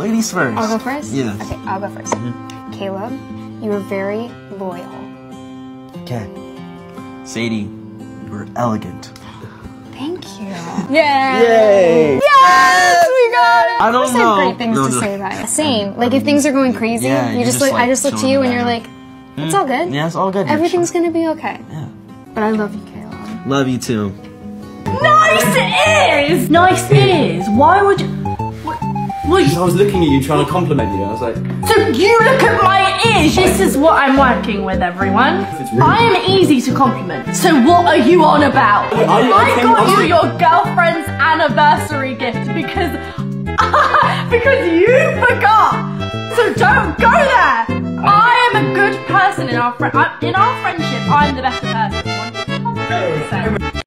ladies first. I'll go first? Yes. Okay, I'll go 1st mm-hmm. Caleb, you were very loyal. Okay. Sadie, you were elegant. Thank you. Yeah. Yay! Yes, we got it. I don't Of course I know. great things No, to no. say about it. Same. Like if things are going crazy, Yeah, you you're just just, look. I just look to you and you're like, background. it's mm. all good. Yeah, it's all good. Everything's chill. gonna be okay. Yeah. But I love you, Caleb. Love you too. Nice ears! Nice ears! Why would you. What, I was looking at you trying to compliment you. I was like, so you look at my ears! This is what I'm working with, everyone. I am easy to compliment. So what are you on about? I- I I got you your girlfriend's anniversary gift because. because you forgot! So don't go there! I am a good person in our friend. In our friendship, I'm the best person. 100%.